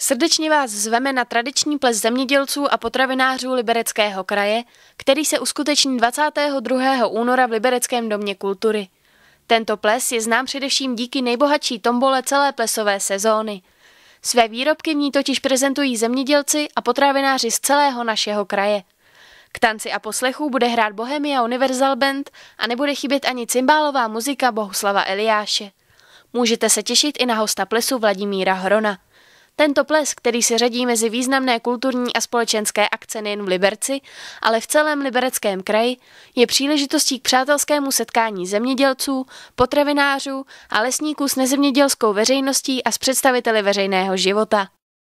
Srdečně vás zveme na tradiční ples zemědělců a potravinářů Libereckého kraje, který se uskuteční 22. února v Libereckém domě kultury. Tento ples je znám především díky nejbohatší tombole celé plesové sezóny. Své výrobky v ní totiž prezentují zemědělci a potravináři z celého našeho kraje. K tanci a poslechu bude hrát Bohemia Universal Band a nebude chybět ani cymbálová muzika Bohuslava Eliáše. Můžete se těšit i na hosta plesu Vladimíra Hrona. Tento ples, který se řadí mezi významné kulturní a společenské akce nejen v Liberci, ale v celém libereckém kraji, je příležitostí k přátelskému setkání zemědělců, potravinářů a lesníků s nezemědělskou veřejností a s představiteli veřejného života.